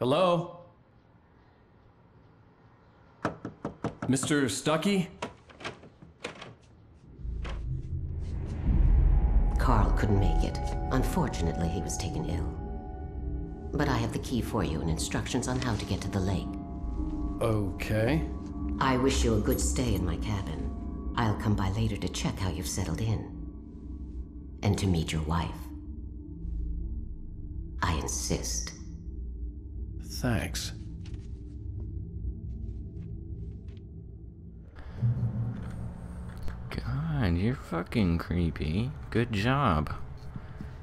Hello? Mr. Stucky? Carl couldn't make it. Unfortunately, he was taken ill. But I have the key for you and instructions on how to get to the lake. Okay. I wish you a good stay in my cabin. I'll come by later to check how you've settled in. And to meet your wife. I insist. Thanks. God, you're fucking creepy. Good job.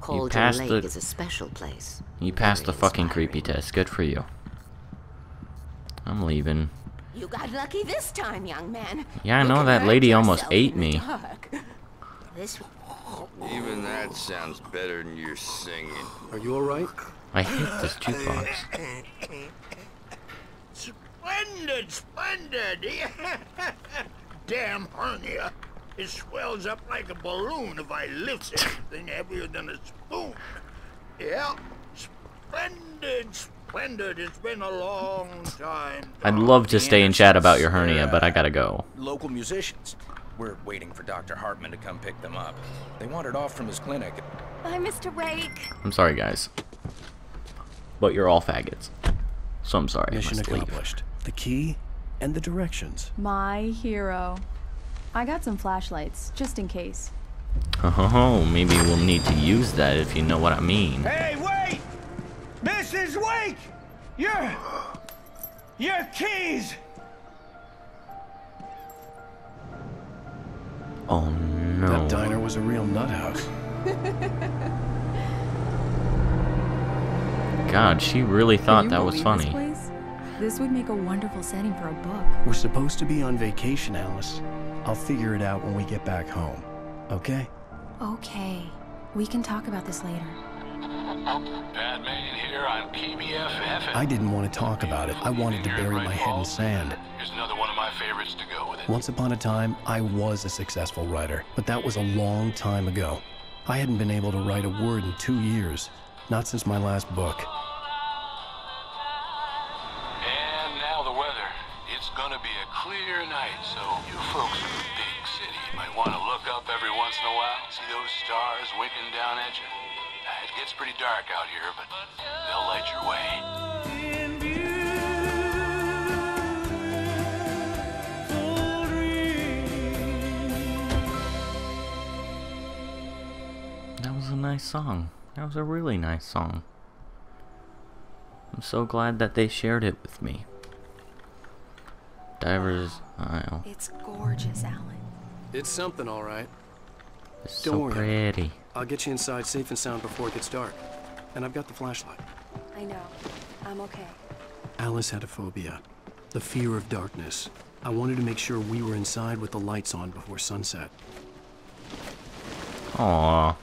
Cauldron passed Lake the- is a special place. You passed the fucking inspiring. creepy test. Good for you. I'm leaving. You got lucky this time, young man. Yeah, I You know that lady almost ate me. This Even that sounds better than your singing. Are you alright? I hate this jukebox. Splendid, splendid! Damn hernia. It swells up like a balloon if I lift anything heavier than a spoon. Yeah, splendid, splendid. It's been a long time. I'd love to stay and chat about your hernia, but I gotta go. Local musicians. We're waiting for Dr. Hartman to come pick them up. They wandered off from his clinic. Bye, Mr. Wake. I'm sorry, guys. But you're all faggots. So I'm sorry. I Mission must leave. accomplished. The key and the directions. My hero. I got some flashlights, just in case. Oh, maybe we'll need to use that if you know what I mean. Hey, wait! Mrs. Wake! Your... Your keys! Oh no. That diner was a real nut house. God, she really thought that was funny. This, this would make a wonderful setting for a book. We're supposed to be on vacation, Alice. I'll figure it out when we get back home. Okay? Okay, we can talk about this later. Pat Maine here on KBF FM. I didn't want to talk about it. I wanted to bury my head in sand. Here's another one of my favorites to go with it. Once upon a time, I was a successful writer, but that was a long time ago. I hadn't been able to write a word in two years, not since my last book. It gets pretty dark out here, but they'll light your way. That was a nice song. That was a really nice song. I'm so glad that they shared it with me. Diver's Isle. It's gorgeous, Alan. It's something, alright. It's Don't so worry. pretty. I'll get you inside safe and sound before it gets dark. And I've got the flashlight. I know. I'm okay. Alice had a phobia, the fear of darkness. I wanted to make sure we were inside with the lights on before sunset. Aww.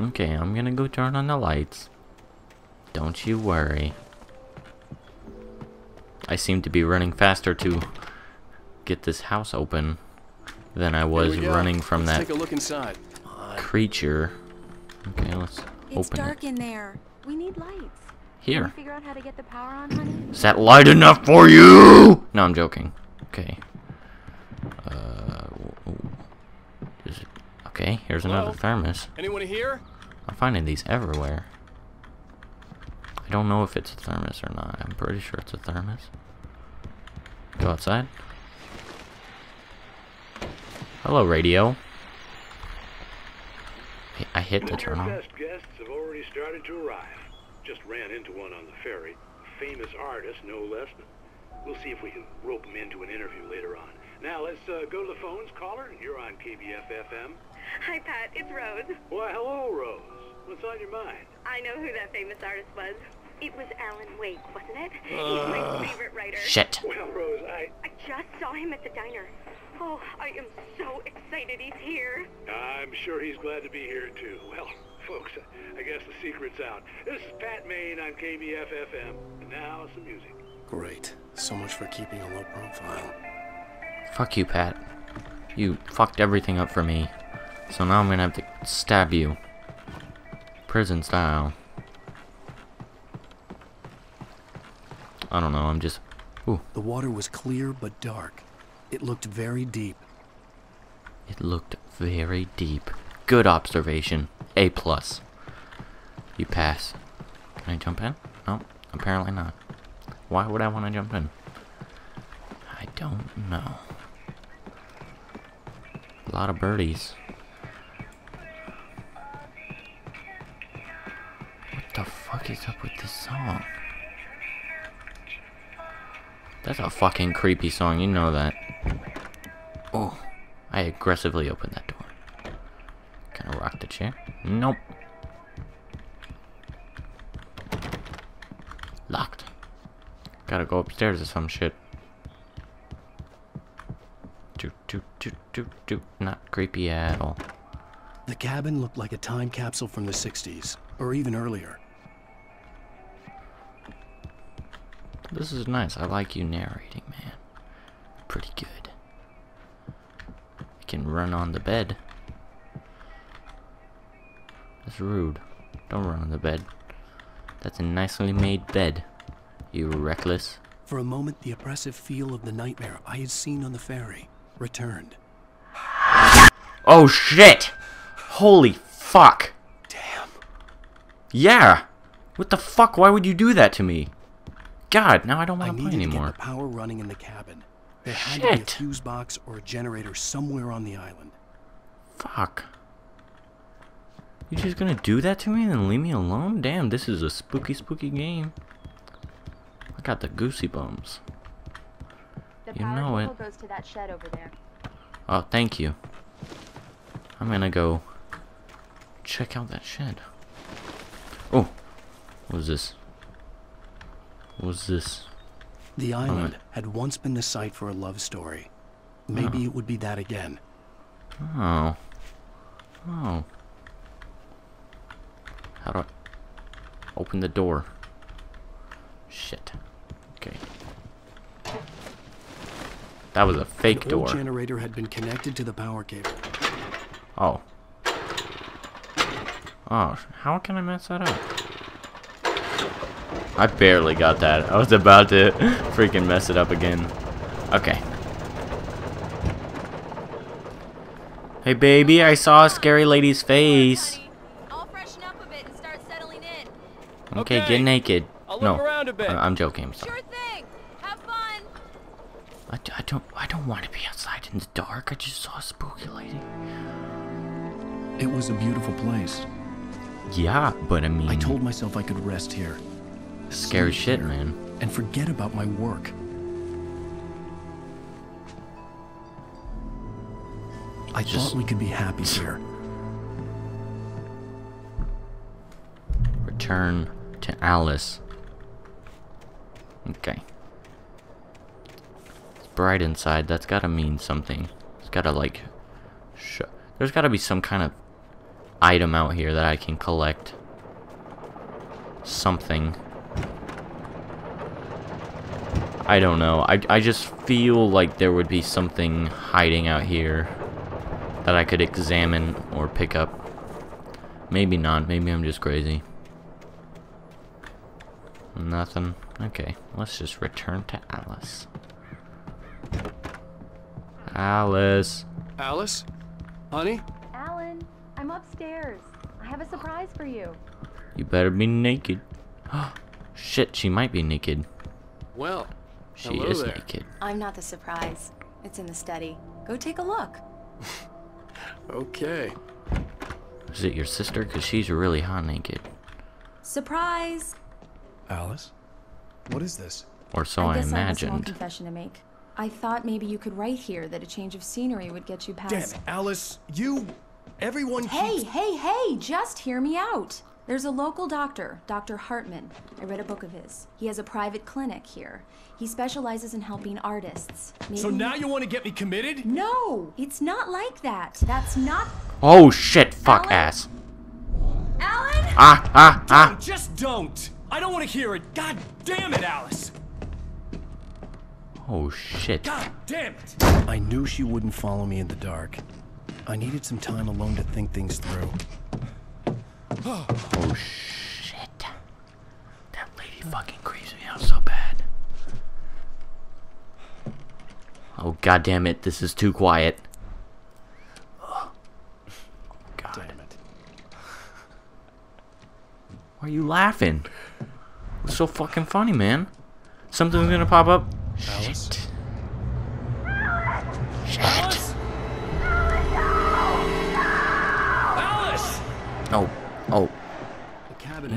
Okay, I'm gonna go turn on the lights. Don't you worry. I seem to be running faster to get this house open than I was running from Let's that Take a look inside. creature. Okay, let's open. It's open dark it. in there. We need lights. Here. figure out how to get the power on, honey? Is that light enough for you? No, I'm joking. Okay. Uh, w- w- is it- okay, here's another thermos. Anyone here? I'm finding these everywhere. I don't know if it's a thermos or not. I'm pretty sure it's a thermos. Go outside. Hello, radio. I hit the turn on. Best guests have already started to arrive. Just ran into one on the ferry. Famous artist, no less. We'll see if we can rope him into an interview later on. Now let's uh, go to the phones. Caller, you're on KBFFM. Hi, Pat. It's Rose. Why, hello, Rose. What's on your mind? I know who that famous artist was. It was Alan Wake, wasn't it? He's my favorite writer. Shit. Well, Rose, I... I just saw him at the diner. Oh, I am so excited he's here. I'm sure he's glad to be here, too. Well, folks, I guess the secret's out. This is Pat Maine on KBF FM. And now, some music. Great. So much for keeping a low profile. Fuck you, Pat. You fucked everything up for me. So now I'm gonna have to stab you. Prison style. I don't know. I'm just. Ooh. The water was clear but dark. It looked very deep. It looked very deep. Good observation. A plus. You pass. Can I jump in? No, apparently not. Why would I want to jump in? I don't know. A lot of birdies. What the fuck is up with this song? That's a fucking creepy song, you know that. Oh, I aggressively opened that door. Can I rock the chair? Nope. Locked. Gotta go upstairs or some shit. Doot, doot, doot, doot, doot. Not creepy at all. The cabin looked like a time capsule from the 60s, or even earlier. This is nice. I like you narrating, man. Pretty good. I can run on the bed. That's rude. Don't run on the bed. That's a nicely made bed. You reckless. For a moment, the oppressive feel of the nightmare I had seen on the ferry returned. Oh shit! Holy fuck! Damn. Yeah! What the fuck? Why would you do that to me? God, now I don't I want to play needed to anymore. get the power running in the cabin. There had to be a fuse box or a generator somewhere on the island. Fuck. You just gonna do that to me and then leave me alone? Damn, this is a spooky, spooky game. I got the goosey bumps. The You power know cable it. goes to that shed over there. Oh, thank you. I'm gonna go check out that shed. Oh, what was this? What was this? The island had once been the site for a love story. Maybe it would be that again. Oh. Oh. How do I open the door? Shit. Okay. That was a fake old door. generator had been connected to the power cable. Oh. Oh, how can I mess that up? I barely got that. I was about to freaking mess it up again. Okay. Hey baby, I saw a scary lady's face. I'll freshen up a bit and start settling in. Okay, Okay. get naked. I'll no, look around a bit. I- I'm joking. I'm sorry. Sure thing. Have fun. I, d- I don't. I don't want to be outside in the dark. I just saw a spooky lady. It was a beautiful place. Yeah, but I mean, I told myself I could rest here. Scary shit, man. And forget about my work. I Just- thought we could be happy here. Return to Alice. Okay. It's bright inside. That's gotta mean something. It's gotta like. Sh- There's gotta be some kind of item out here that I can collect. Something. I don't know. I, I just feel like there would be something hiding out here that I could examine or pick up. Maybe not. Maybe I'm just crazy. Nothing. Okay, let's just return to Alice. Alice. Alice? Honey? Alan, I'm upstairs. I have a surprise for you. You better be naked. Shit, she might be naked. Well, She hello is there. naked. I'm not the surprise. It's in the study. Go take a look. Okay. Is it your sister? Because she's really hot naked. Surprise! Alice? What is this? Or so I, I guess I have a small confession to make. I thought maybe you could write here that a change of scenery would get you past. Damn Alice, you. Everyone Hey, keeps- hey, hey! Just hear me out. There's a local doctor, Dr. Hartman. I read a book of his. He has a private clinic here. He specializes in helping artists. So now you want to get me committed? No, it's not like that. That's not. Oh shit, fuck Alan? ass. Alan! Ah, ah, ah. Just don't! I don't want to hear it! God damn it, Alice! Oh shit. God damn it! I knew she wouldn't follow me in the dark. I needed some time alone to think things through. Oh shit. That lady fucking creeps me out so bad. Oh god damn it, this is too quiet. Oh, god. Damn it. Why are you laughing? It's so fucking funny, man. Something's gonna pop up. Alice? Shit.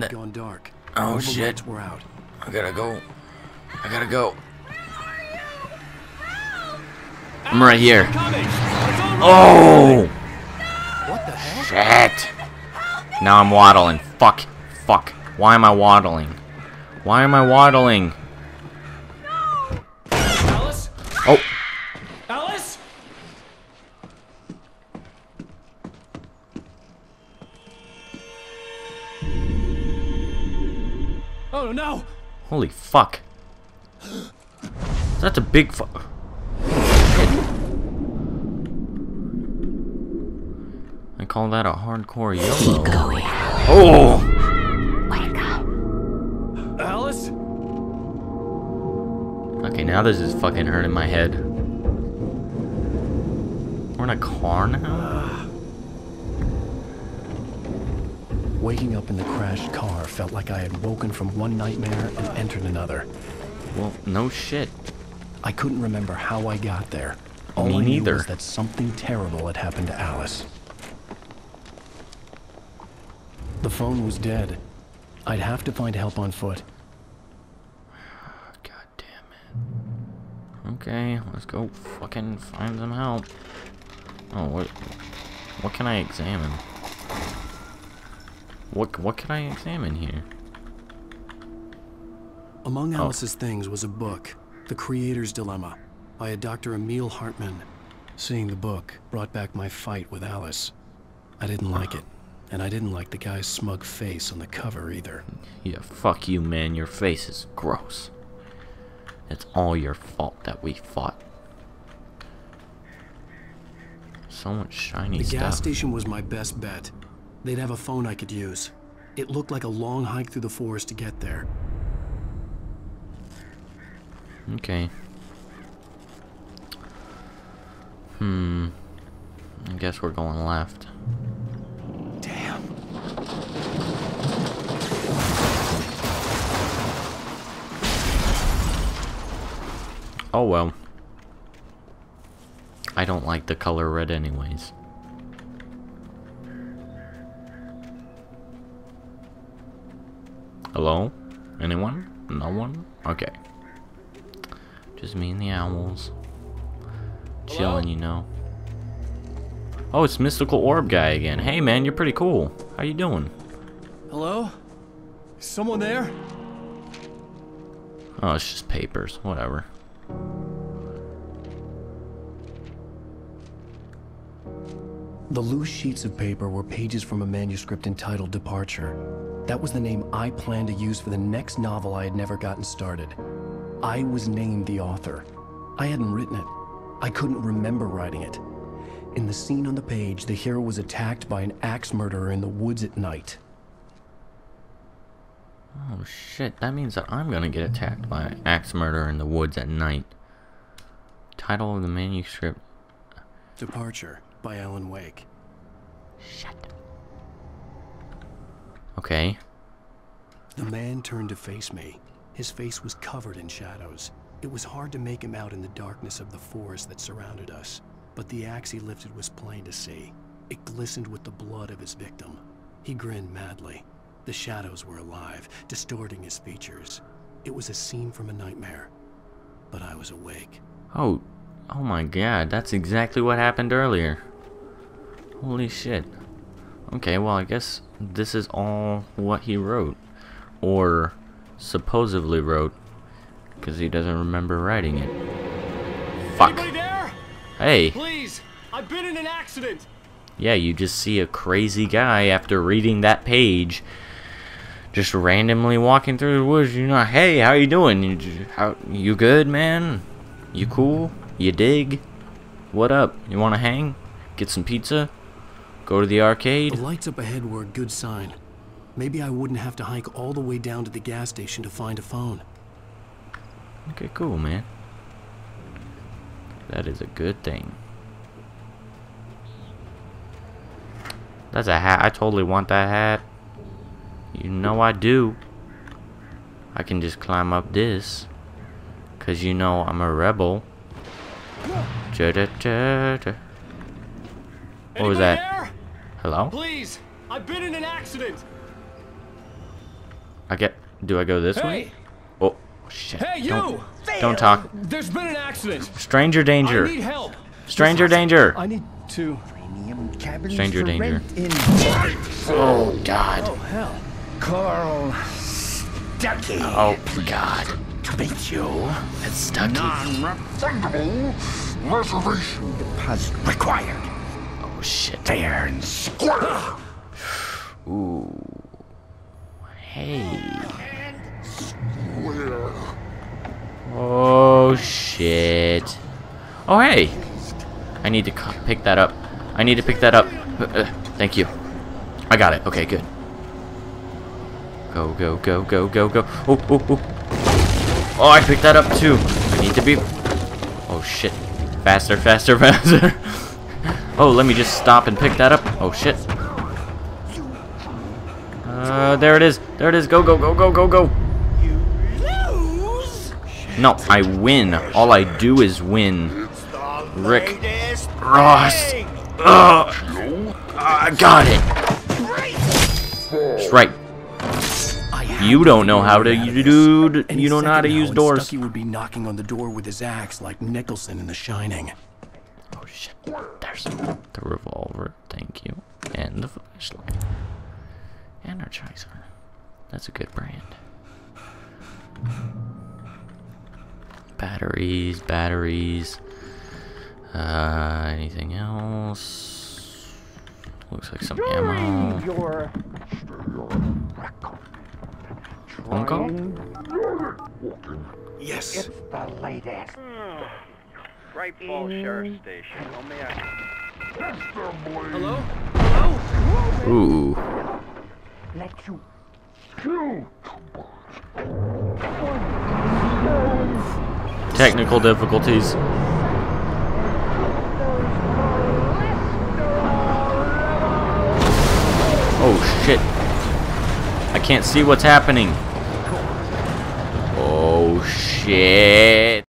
Had gone dark. Oh, All shit. We're out. I gotta go. I gotta go. I'm right here. Coming! It's all right. Oh! What the hell? Shit! Now I'm waddling. Fuck. Fuck. Why am I waddling? Why am I waddling? Fuck. That's a big fuck. I call that a hardcore YOLO. Going. Oh! Wake up. Alice? Okay, now this is fucking hurting my head. We're in a car now? Waking up in the crashed car felt like I had woken from one nightmare and entered another. Well, no shit. I couldn't remember how I got there. All Me I knew was that something terrible had happened to Alice. The phone was dead. I'd have to find help on foot. God damn it. Okay, let's go fucking find some help. Oh, what? What can I examine? What what can I examine here? Among Oh. Alice's things was a book, The Creator's Dilemma, by a Dr. Emil Hartman. Seeing the book brought back my fight with Alice. I didn't like it, and I didn't like the guy's smug face on the cover either. Yeah, fuck you, man. Your face is gross. It's all your fault that we fought. So much shiny The stuff. gas station was my best bet. They'd have a phone I could use. It looked like a long hike through the forest to get there. Okay. Hmm. I guess we're going left. Damn. Oh well. I don't like the color red anyways. Hello? Anyone? No one? Okay. Just me and the owls. Chilling, you know. Oh, it's Mystical Orb guy again. Hey man, you're pretty cool. How you doing? Hello? Is someone there? Oh, it's just papers. Whatever. The loose sheets of paper were pages from a manuscript entitled Departure. That was the name I planned to use for the next novel I had never gotten started. I was named the author. I hadn't written it. I couldn't remember writing it. In the scene on the page, the hero was attacked by an axe murderer in the woods at night. Oh shit, that means that I'm gonna get attacked by an axe murderer in the woods at night. Title of the manuscript. Departure by Alan Wake. Okay. The man turned to face me. His face was covered in shadows. It was hard to make him out in the darkness of the forest that surrounded us, but the axe he lifted was plain to see. It glistened with the blood of his victim. He grinned madly. The shadows were alive, distorting his features. It was a scene from a nightmare, but I was awake. Oh, oh my god, that's exactly what happened earlier. Holy shit. Okay, well I guess this is all what he wrote. Or supposedly wrote. Because he doesn't remember writing it. Fuck. There? Hey. Please! I've been in an accident! Yeah, you just see a crazy guy after reading that page, just randomly walking through the woods. You're not, hey, how you doing? You, how, you good, man? You cool? You dig? What up? You want to hang? Get some pizza? Go to the arcade? The lights up ahead were a good sign. Maybe I wouldn't have to hike all the way down to the gas station to find a phone. Okay, cool, man. That is a good thing. That's a hat. I totally want that hat. You know I do. I can just climb up this. Because you know I'm a rebel. Ja -da -da -da. What was that? There? Hello? Please, I've been in an accident. I get. Do I go this way? Oh shit! Hey, you! Don't, don't talk. There's been an accident. Stranger danger. I need help. Stranger danger. I need to. Stranger danger. In Oh god. Oh hell. Carl Stucky. Oh god. To meet you. It's Stucky. Non-refundable reservation deposit required. Oh shit. Fair and square. Ooh. Hey. Oh shit. Oh hey. I need to pick that up. I need to pick that up. Uh, uh, thank you. I got it. Okay, good. Go, go, go, go, go, go. Oh, oh, oh. Oh, I picked that up too. I need to be. Oh shit. Faster, faster, faster. Oh, let me just stop and pick that up. Oh shit. Uh, there it is. There it is. Go, go, go, go, go, go. No, I win. All I do is win. Rick Ross. Ugh. I got it. That's right. You don't know how to you do. You don't know how to use doors. Stucky would be knocking on the door with his axe like Nicholson in The Shining. Shit. There's the revolver. Thank you. And the flashlight. Energizer. That's a good brand. Batteries, batteries. Uh, anything else? Looks like some ammo. Your Phone call? Yes. It's the latest. Bright Falls Sheriff mm. Station. How may I? Hello? Ooh. Let you kill. Technical difficulties. Oh shit. I can't see what's happening. Oh shit.